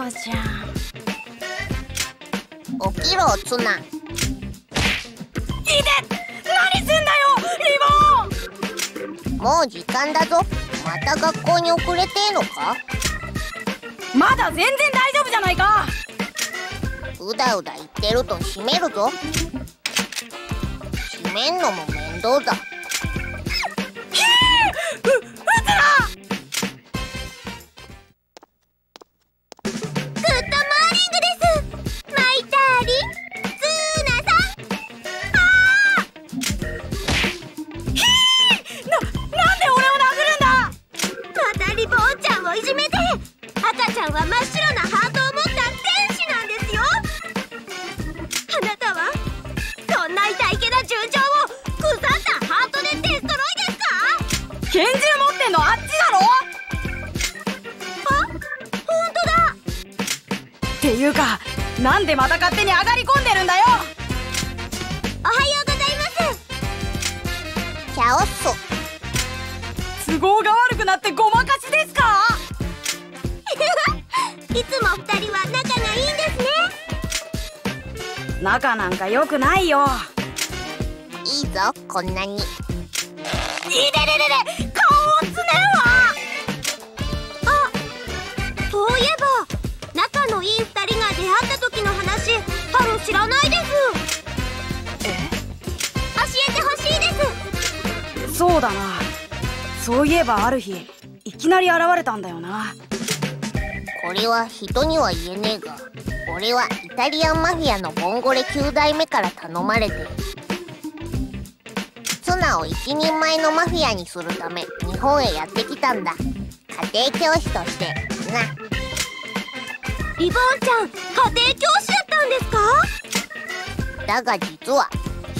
こちゃん。起きろツナ。いて何すんだよリボン。もう時間だぞ。また学校に遅れてえのか？まだ全然大丈夫じゃないか。うだうだ言ってると閉めるぞ。閉めんのも面倒だ拳銃持ってんのあっちだろ？あ？本当だ。っていうかなんでまた勝手に上がり込んでるんだよ？おはようございます。キャオッソ。都合が悪くなってごまかしですか？いつも二人は仲がいいんですね。仲なんか良くないよ。いいぞこんなに。いでれれれのいい二人が出会った時の話ハル知らないです。教えてほしいです。そうだな。そういえばある日いきなり現れたんだよな。これは人には言えねえが俺はイタリアンマフィアのボンゴレ9代目から頼まれてツナを一人前のマフィアにするため日本へやってきたんだ。家庭教師として。なリボンちゃん家庭教師だったんですか？だが実は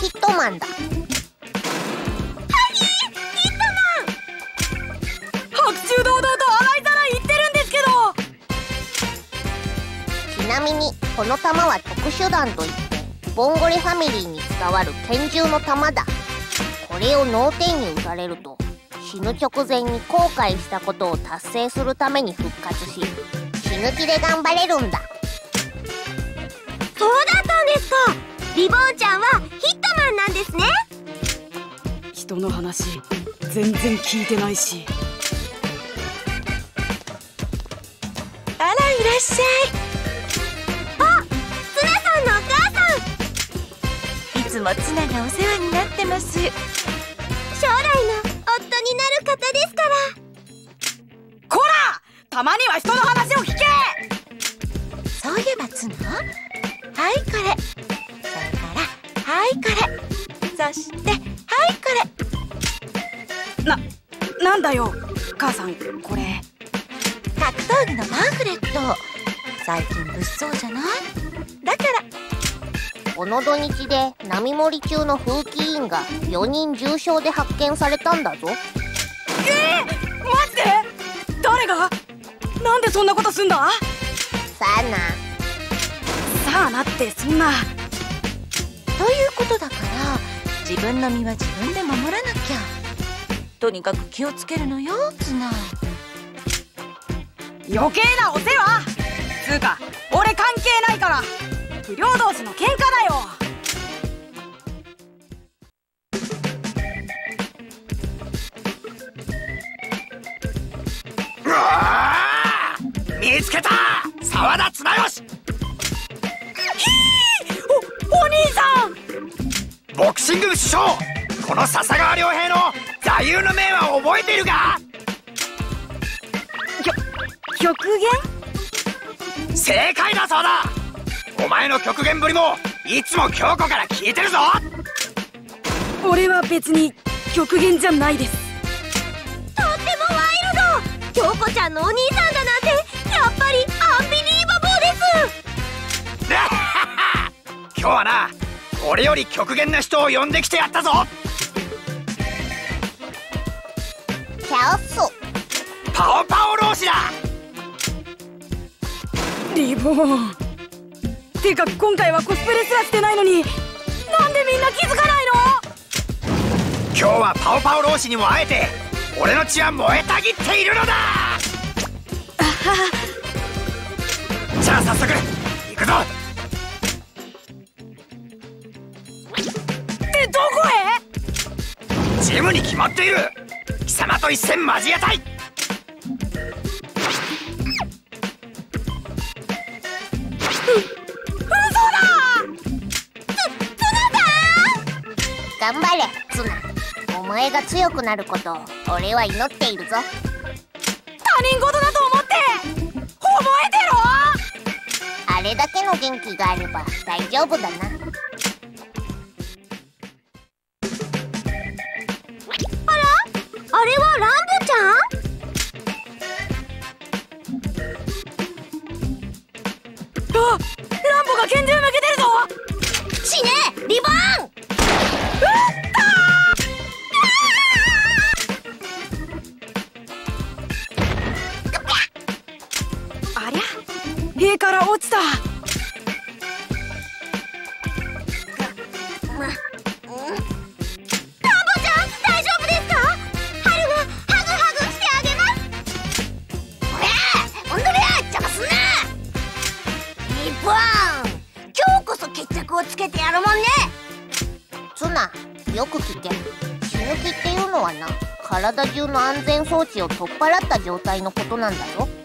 ヒットマンだ。白昼堂々と洗いざらい言ってるんですけど！ちなみにこの弾は特殊弾といってボンゴレファミリーに伝わる拳銃の弾だ。これを脳天に撃たれると死ぬ直前に後悔したことを達成するために復活し死ぬ気で頑張れるんだ。そうだったんですか。リボンちゃんはヒットマンなんですね。人の話全然聞いてないし。あらいらっしゃい。あツナさんのお母さん。いつもツナがお世話になってます。将来の夫になる方ですからたまには人の話を聞け！そういえばツナはいこれ。それからはいこれ。そしてはいこな、なんだよ母さん。これ。れ格闘技のパンフレット。最近物騒じゃない？だから。この土日で波盛り中の風紀委員が4人重傷で発見されたんだぞ。マジで誰が？なんでそんなことすんださあな。さあなってそんな。ということだから自分の身は自分で守らなきゃ。とにかく気をつけるのよツナ余計なお世話。つうか俺関係ないから。不良同士の喧嘩だよ見つけた沢田綱吉。おお兄さん。ボクシング部主将この笹川良平の座右の銘は覚えているか？極限？正解だそうだ。お前の極限ぶりもいつも京子から聞いてるぞ。俺は別に極限じゃないです。とってもワイルド。京子ちゃんのお兄さんだ今日はな俺より極限な人を呼んできてやったぞ。キャオッソ。パオパオ老子だ。リボン。てか今回はコスプレすらしてないのになんでみんな気づかないの？今日はパオパオ老子にも会えて俺の血は燃えたぎっているのだ。じゃあ早速行くぞまっている。貴様と一戦交えたい。頑張れツナ。お前が強くなることを俺は祈っているぞ。他人事だと思って覚えてろ。あれだけの元気があれば大丈夫だなは体中の安全装置を取っ払った状態のことなんだよ。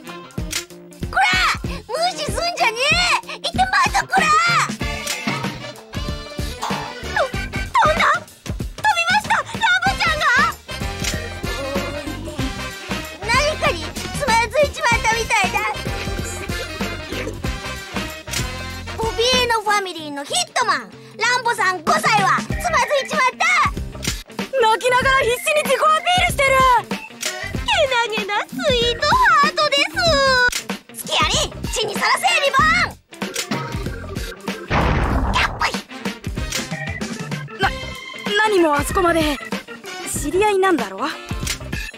知り合いなんだろ？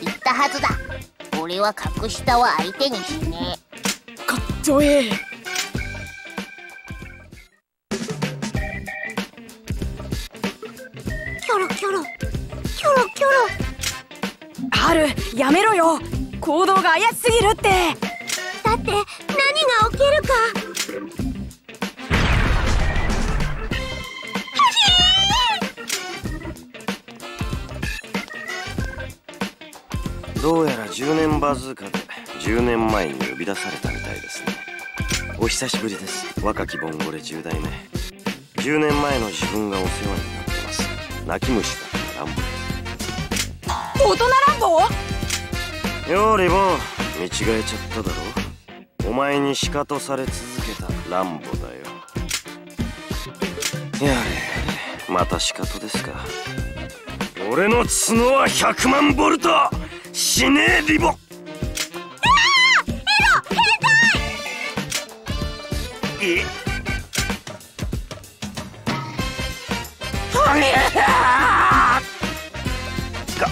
言ったはずだ。俺は格下は相手にしねかっちょええキョロキョロ。キョロキョロ。ハルやめろよ。行動が怪しすぎるって。だって何が起きるどうやら10年バズーカで10年前に呼び出されたみたいですね。お久しぶりです。若きボンゴレ10代目。10年前の自分がお世話になってます。泣き虫だ。ったランボ大人乱暴？ようリボン見違えちゃっただろお前にシカとされ続けたランボだよ。やれやれまたシカトですか。俺の角は100万ボルト死ねえリボ。ンえ？が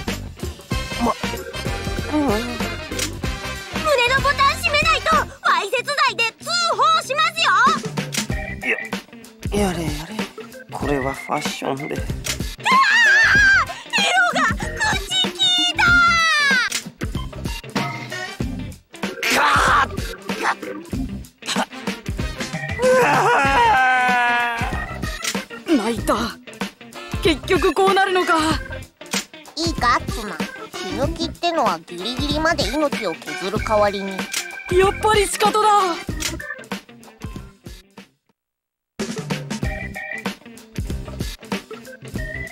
ま。胸のボタン閉めないとわいせつ罪で通報しますよ。やれやれ。これはファッションで泣いた。結局こうなるのか。いいかツナ死ぬ気ってのはギリギリまで命を削る代わりに。やっぱり仕方だ。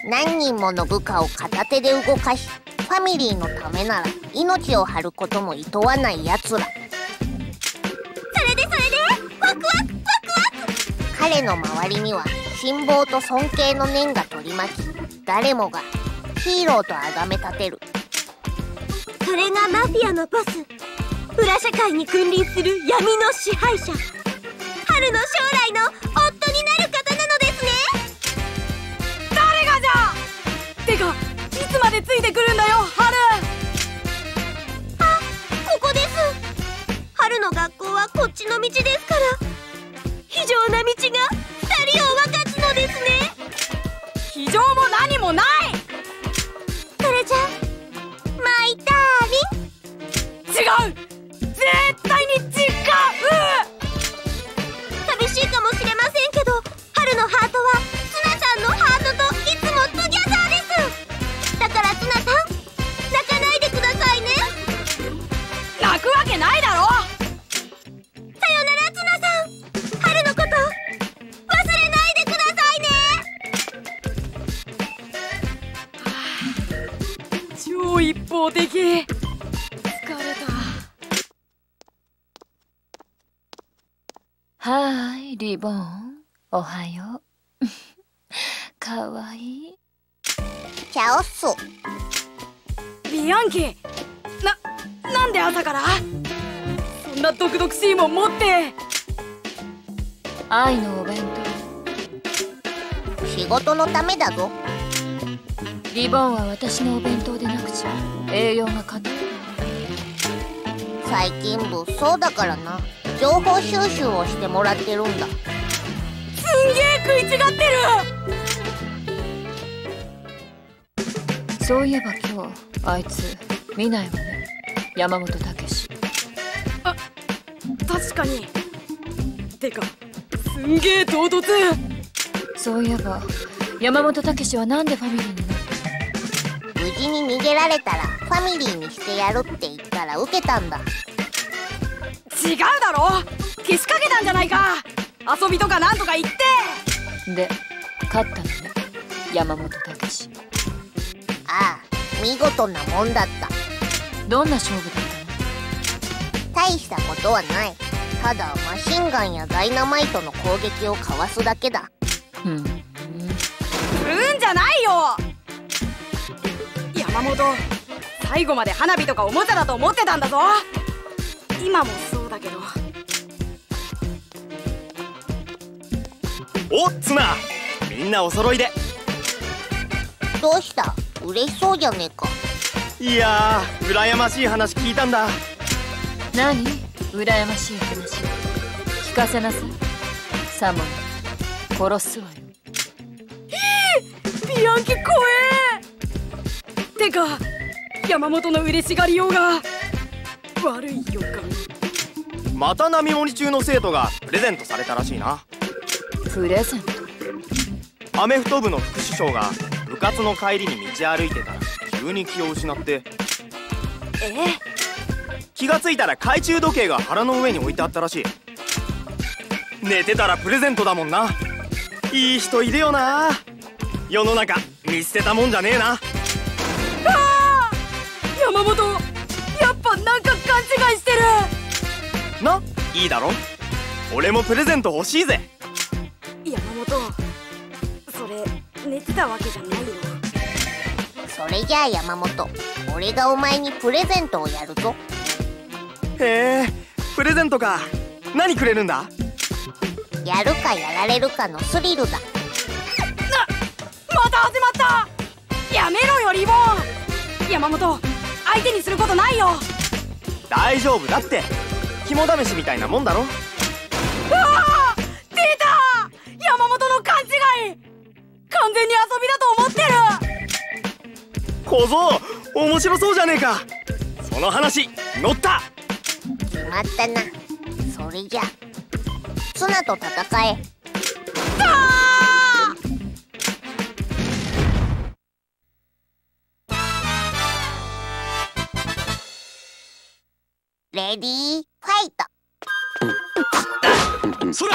何人もの部下を片手で動かしファミリーのためなら命を張ることも厭わない奴ら。それでそれで？ワクワクワクワク。彼の周りには辛抱と尊敬の念が取り巻き誰もがヒーローと崇め立てる。それがマフィアのボス裏社会に君臨する闇の支配者。春の将来の夫になる方なのですね。誰がじゃ？てかいつまでついてくるんだよハルあここです。春の学校はこっちの道ですから。非常な道がもない。おはよう。かわいい。チャオッソ。ビアンキななんで朝から？そんな毒々しいもん持って。愛のお弁仕事のためだぞ。当リボンは私のお弁当でなくちゃ栄養が偏る最近物騒だからな。情報収集をしてもらってるんだそういえば今日あいつ見ないわね。山本武史。確かに。てかすんげえ唐突。そういえば山本武史はなんでファミリーになった無事に逃げられたらファミリーにしてやるって言ったら受けたんだ。違うだろ。けしかけたんじゃないか。遊びとかなんとか言って。で勝ったのね山本武史ああ見事なもんだった。どんな勝負だった大したことはない。ただマシンガンやダイナマイトの攻撃をかわすだけだ。のうん。うんじゃないよ！山本最後まで花火とかおもちゃだと思ってたんだぞ。今もそうだけど。おっツナみんなお揃いで。どうした？嬉しそうじゃねえか。いやー羨ましい話聞いたんだ。何？羨ましい話？聞かせなさい。サモン殺すわよ。ビアンキ怖えてか山本の嬉しがりようが悪い予感。また波盛り中の生徒がプレゼントされたらしいな。プレゼント？アメフト部の副主将が部活の帰りに道歩いてたら急に気を失って。え気がついたら懐中時計が腹の上に置いてあったらしい。寝てたらプレゼントだもんな。いい人いるよな。世の中見捨てたもんじゃねえな。山本やっぱなんか勘違いしてる。ないいだろ。俺もプレゼント欲しいぜ寝てたわけじゃないよ。それじゃあ山本俺がお前にプレゼントをやるぞ。へえプレゼントか。何くれるんだ？やるかやられるかのスリルだ。また始まった。やめろよリボン。山本相手にすることないよ。大丈夫だって。肝試しみたいなもんだろ完全に遊びだと思ってる。小僧面白そうじゃねえか。その話乗った。決まったな。それじゃ。ツナと戦え。レディーファイト。そら